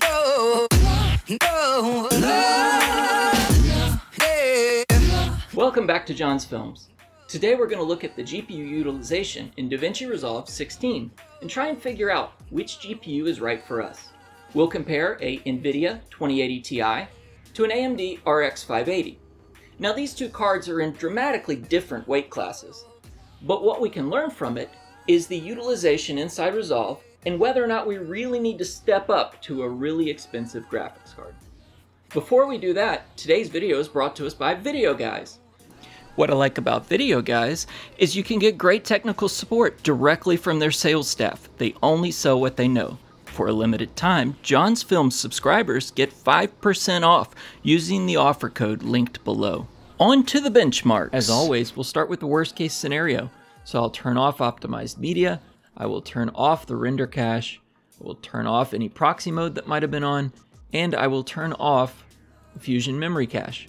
Oh, oh. Welcome back to John's Films. Today we're going to look at the GPU utilization in DaVinci Resolve 16 and try and figure out which GPU is right for us. We'll compare a NVIDIA 2080 Ti to an AMD RX 580. Now these two cards are in dramatically different weight classes, but what we can learn from it is the utilization inside Resolve and whether or not we really need to step up to a really expensive graphics card. Before we do that, today's video is brought to us by Video Guys. What I like about Video Guys is you can get great technical support directly from their sales staff. They only sell what they know. For a limited time, John's Film subscribers get 5% off using the offer code linked below. On to the benchmark. As always, we'll start with the worst case scenario. So I'll turn off optimized media, I will turn off the render cache, I will turn off any proxy mode that might have been on, and I will turn off Fusion memory cache.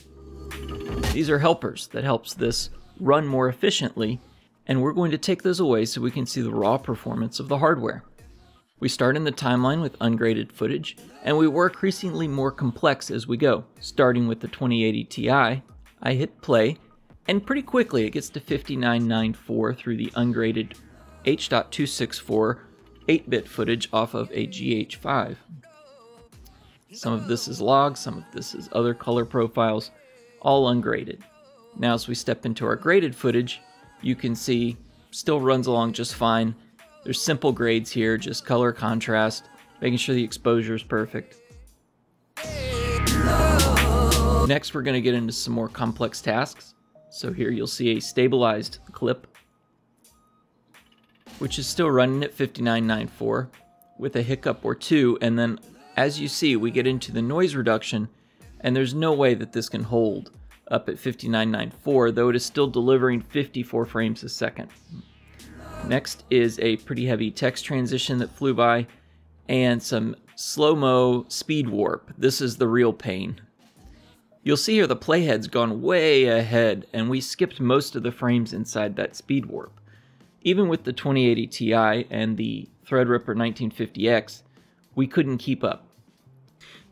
These are helpers that helps this run more efficiently, and we're going to take those away so we can see the raw performance of the hardware. We start in the timeline with ungraded footage, and we work increasingly more complex as we go. Starting with the 2080 Ti, I hit play, and pretty quickly it gets to 5994 through the ungraded H.264 8-bit footage off of a GH5. Some of this is log, some of this is other color profiles, all ungraded. Now as we step into our graded footage, you can see still runs along just fine. There's simple grades here, just color contrast, making sure the exposure is perfect. Next, we're going to get into some more complex tasks. So here you'll see a stabilized clip, which is still running at 5994 with a hiccup or two. And then as you see, we get into the noise reduction and there's no way that this can hold up at 5994, though it is still delivering 54 frames a second. Next is a pretty heavy text transition that flew by and some slow-mo speed warp. This is the real pain. You'll see here the playhead's gone way ahead, and we skipped most of the frames inside that speed warp. Even with the 2080 Ti and the Threadripper 1950X, we couldn't keep up.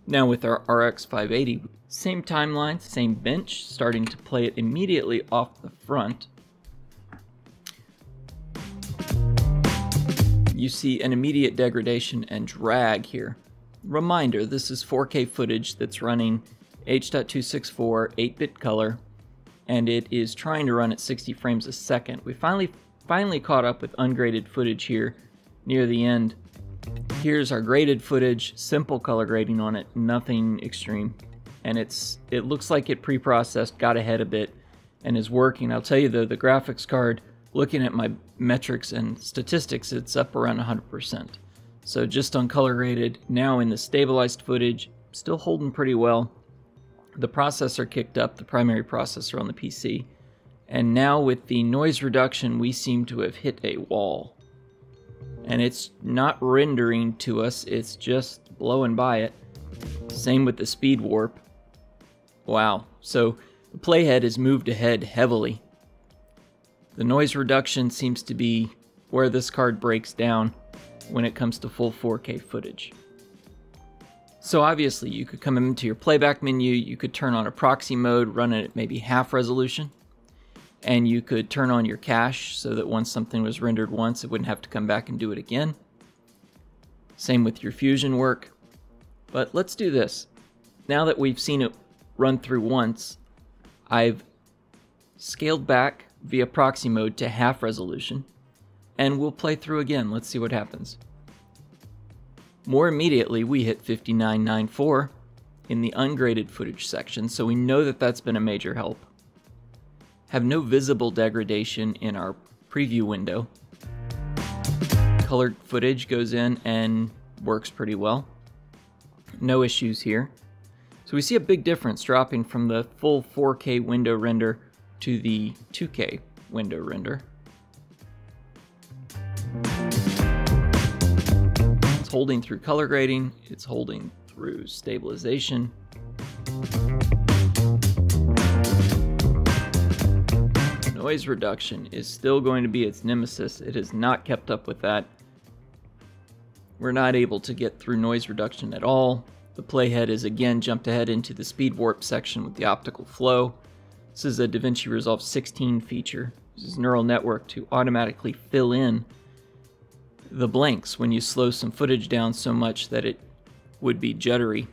Now with our RX 580, same timeline, same bench, starting to play it immediately off the front. You see an immediate degradation and drag here. Reminder, this is 4K footage that's running H.264 8-bit color, and it is trying to run at 60 frames a second. We finally finally caught up with ungraded footage here near the end. Here's our graded footage, simple color grading on it, nothing extreme. And it's it looks like it pre-processed, got ahead a bit, and is working. I'll tell you though, the graphics card, looking at my metrics and statistics, it's up around 100%. So just on color graded, now in the stabilized footage, still holding pretty well the processor kicked up, the primary processor on the PC, and now with the noise reduction, we seem to have hit a wall. And it's not rendering to us, it's just blowing by it. Same with the speed warp. Wow, so the playhead has moved ahead heavily. The noise reduction seems to be where this card breaks down when it comes to full 4K footage. So obviously you could come into your playback menu, you could turn on a proxy mode, run it at maybe half resolution, and you could turn on your cache so that once something was rendered once, it wouldn't have to come back and do it again. Same with your fusion work. But let's do this. Now that we've seen it run through once, I've scaled back via proxy mode to half resolution, and we'll play through again. Let's see what happens. More immediately, we hit 5994 in the ungraded footage section, so we know that that's been a major help. Have no visible degradation in our preview window. Colored footage goes in and works pretty well. No issues here. So we see a big difference dropping from the full 4K window render to the 2K window render. It's holding through color grading, it's holding through stabilization. Noise reduction is still going to be its nemesis. It has not kept up with that. we're not able to get through noise reduction at all. The playhead is again jumped ahead into the speed warp section with the optical flow. This is a DaVinci Resolve 16 feature. This is neural network to automatically fill in the blanks when you slow some footage down so much that it would be juddery.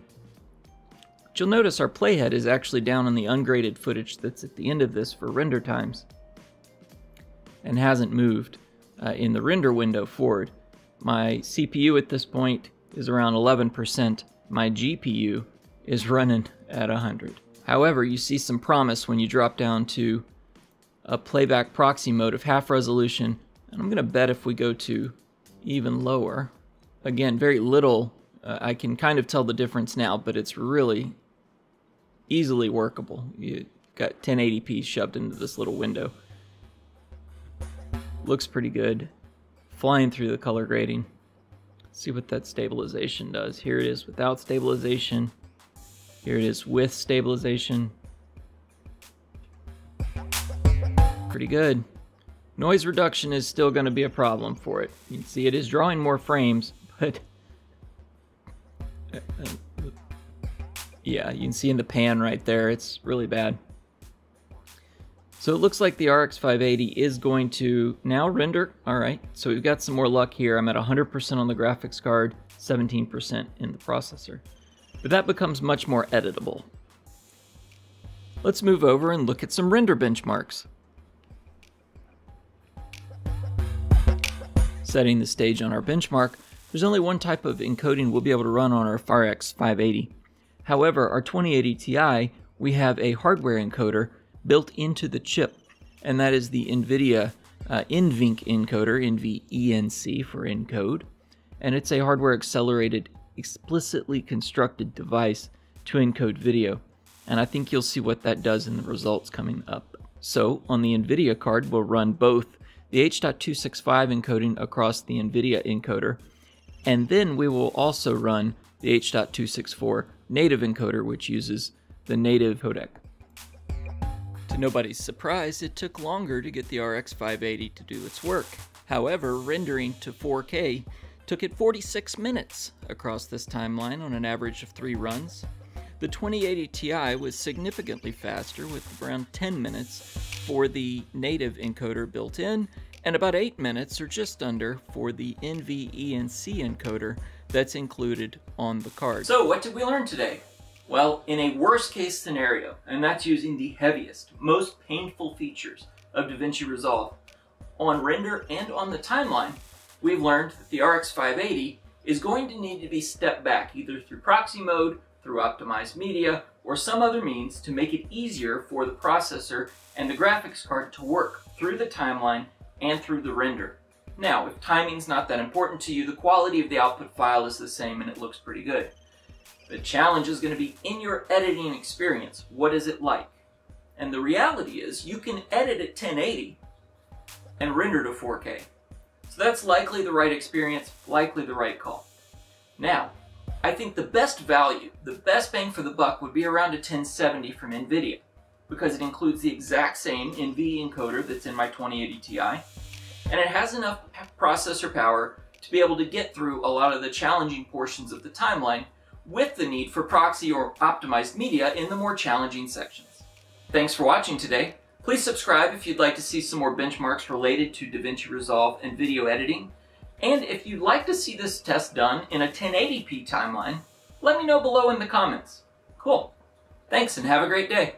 But you'll notice our playhead is actually down on the ungraded footage that's at the end of this for render times and hasn't moved uh, in the render window forward. My CPU at this point is around 11%. My GPU is running at 100. However, you see some promise when you drop down to a playback proxy mode of half resolution. And I'm going to bet if we go to even lower, again, very little, uh, I can kind of tell the difference now, but it's really easily workable. You got 1080p shoved into this little window. Looks pretty good. Flying through the color grading. see what that stabilization does. Here it is without stabilization. Here it is with stabilization. Pretty good. Noise reduction is still going to be a problem for it. You can see it is drawing more frames, but... Uh, uh, yeah, you can see in the pan right there, it's really bad. So it looks like the RX 580 is going to now render. All right, so we've got some more luck here. I'm at 100% on the graphics card, 17% in the processor. But that becomes much more editable. Let's move over and look at some render benchmarks. Setting the stage on our benchmark, there's only one type of encoding we'll be able to run on our RX 580. However, our 2080 Ti, we have a hardware encoder built into the chip, and that is the NVIDIA uh, NVENC encoder, NVENC for encode, and it's a hardware accelerated, explicitly constructed device to encode video. And I think you'll see what that does in the results coming up. So on the NVIDIA card, we'll run both the H.265 encoding across the NVIDIA encoder, and then we will also run the H.264 native encoder, which uses the native codec nobody's surprise, it took longer to get the RX 580 to do its work. However, rendering to 4K took it 46 minutes across this timeline on an average of three runs. The 2080 Ti was significantly faster with around 10 minutes for the native encoder built in and about 8 minutes or just under for the NVENC encoder that's included on the card. So what did we learn today? Well, in a worst case scenario, and that's using the heaviest, most painful features of DaVinci Resolve, on render and on the timeline, we've learned that the RX 580 is going to need to be stepped back either through proxy mode, through optimized media, or some other means to make it easier for the processor and the graphics card to work through the timeline and through the render. Now, if timing's not that important to you, the quality of the output file is the same and it looks pretty good. The challenge is going to be in your editing experience. What is it like? And the reality is you can edit at 1080 and render to 4K. So that's likely the right experience, likely the right call. Now, I think the best value, the best bang for the buck would be around a 1070 from NVIDIA because it includes the exact same NVE encoder that's in my 2080 Ti and it has enough processor power to be able to get through a lot of the challenging portions of the timeline with the need for proxy or optimized media in the more challenging sections. Thanks for watching today. Please subscribe if you'd like to see some more benchmarks related to DaVinci Resolve and video editing. And if you'd like to see this test done in a 1080p timeline, let me know below in the comments. Cool. Thanks and have a great day.